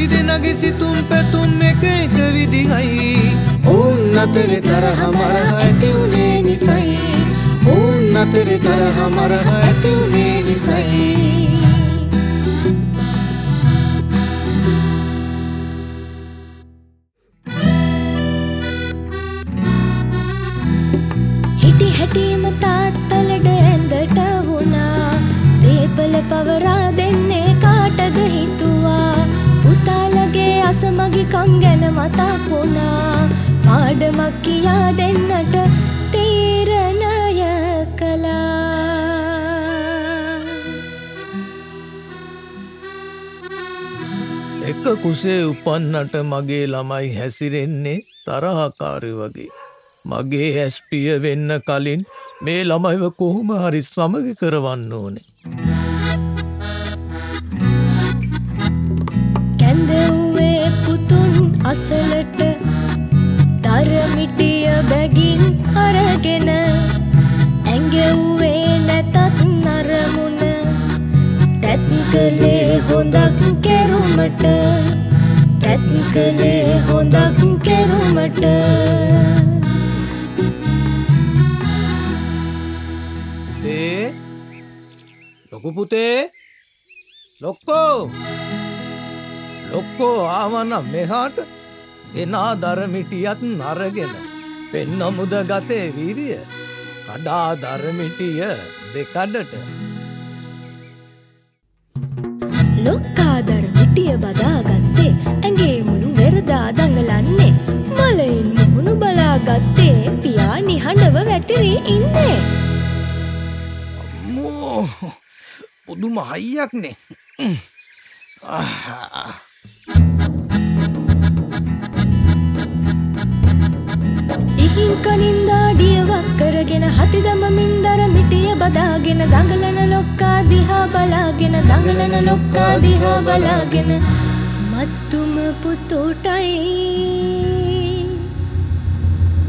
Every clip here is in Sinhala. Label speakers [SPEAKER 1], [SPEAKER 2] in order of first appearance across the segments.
[SPEAKER 1] දරු තිදෙනගේ සිතුම් පැතුම් එක එක විදිහයි ඔවුන් අතර තරහ මරහ ඇති වුණේ නිසයි. ඔවුන් අතර තරහ මරහ ඇති වුණේ නිසයි.
[SPEAKER 2] අසමගිකම් ගැන මතක් වුණා පාඩමක් කියා දෙන්නට තීරණය කළා
[SPEAKER 1] එක කුසේ උපන්නට මගේ ළමයි හැසිරෙන්නේ තරහකාරය වගේ. මගේ ඇස්පිය වෙන්න කලින් මේ ළමයිව කොහොම හරි සමගි කරවන්න ඕනේ.
[SPEAKER 2] අසලට දරමිටිය බැගින් අරගෙන ඇඟෙව්වේ නැතත් නරමුණ තැත් කළේ හොඳක් කෙරුමට තැත් කළේ හොඳක් කෙරුමට.
[SPEAKER 1] පුතේ ලොකු පුතේ ලොක්කෝ ලොක්කෝ ආවනම් මෙහාට එනා දරමිටියත් නරගෙන පෙන්නමුද ගතේ වීරිය කඩා දරමිටිය දෙකඩට.
[SPEAKER 2] ලොක්කාදර මිටිය බදාගත්තේ ඇගේ මුළු වෙරදා දඟලන්නේ. මලයින් මුහුණු බලාගත්තේ පියා නිහඬව වැතිරී ඉන්නේ.
[SPEAKER 1] මෝ පුදුම හයියක්නේ.
[SPEAKER 2] ඉහින් මිටිය බදාගෙන දඟලන ලොක්කා දිහා බලාගෙන දඟලන ලොක්කා දිහා බලාගෙන මත්තුම පුතුටයි.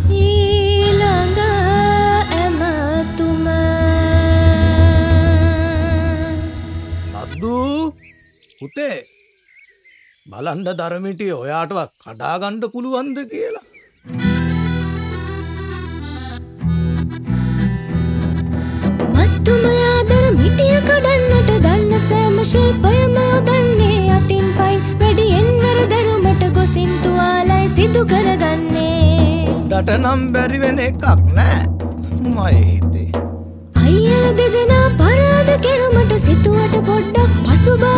[SPEAKER 2] ඊළඟ ඇමතුම.
[SPEAKER 1] නද්දු පුතේ. බලන්ඩ දරමිටිය ඔයාටවත් කඩාගණ්ඩ පුළුවන්ද කියලා.
[SPEAKER 2] ශිල්පයම යොදන්නේ අතින් පයින් වැඩියෙන් වර දැරුමට ගොසින් තුවාලයි සිදු කරගන්නේ.
[SPEAKER 1] ඩට නම් බැරිවෙන එකක් නෑ. මයි හිතේ.
[SPEAKER 2] අයියල දෙදෙනා පරාද කෙරුමට සිතුවට පොඩ්ඩක් පසුබා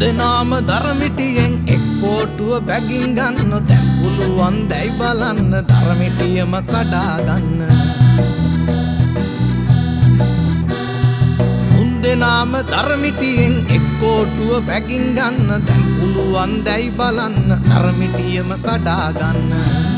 [SPEAKER 1] දෙනාම දරමිටියෙන් එක්කෝටුව බැගින් ගන්න. තැම්පුළුවන් දැයි බලන්න දරමිටියම කඩාගන්න තුන් දෙනාම දරමිටියෙන් එක්කෝටුව බැගින් ගන්න. තැම්පුළුවන් දැයි බලන්න දරමිටියම කඩාගන්න
[SPEAKER 2] පුතුන්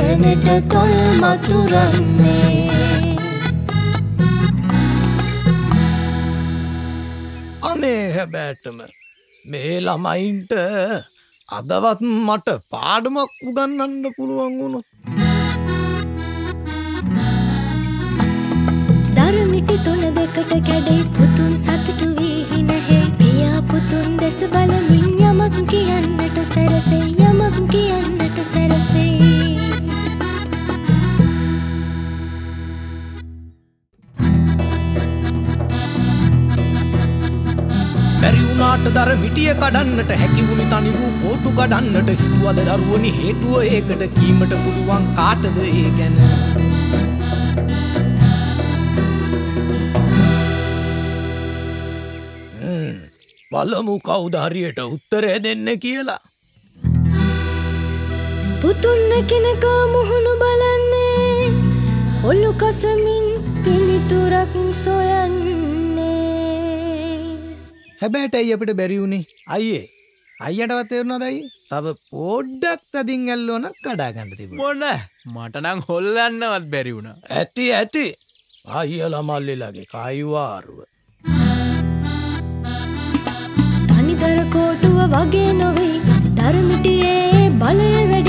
[SPEAKER 2] වචනට තොල් මතුරන්නේ.
[SPEAKER 1] අනේ හැබෑටම මේ ළමයින්ට අදවත් මට පාඩමක් උගන්නන්න පුළුවන් වුණොත් දර මිටිය කඩන්නට හැකිවුණි තනි වූ කෝටු කඩන්නට හිතුවද දරුවනි හේතුව ඒකට කීමට පුළුවන් කාටද ඒ ගැන? හ්ම්, බලමු කවුදහරියට උත්තරය දෙන්න කියලා.
[SPEAKER 2] පුතුන්න කෙනකා මුහුණු බලන්නේ ඔල්ලු කසමින් පිළිතුරක් සොයන්නේ
[SPEAKER 1] හැබැට ඇයි අපිට බැරිවුණේ අයියේ අයියටවත් තේරුණා දයි තව පෝඩ්ඩක් තදින් ඇල්ලෝන කඩාගන්න තිබ
[SPEAKER 3] මොන්න මටනං හොල්ලන්නවත් බැරි වුණ.
[SPEAKER 4] ඇති ඇති. අයියල මල්ලිලගේ කයිවාරුව.
[SPEAKER 2] තනිදර කෝටුව වගේ නොවෙයි දරමිටියේ බලය වැඩ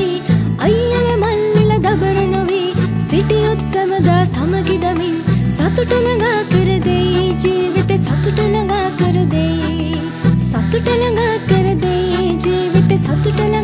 [SPEAKER 2] de la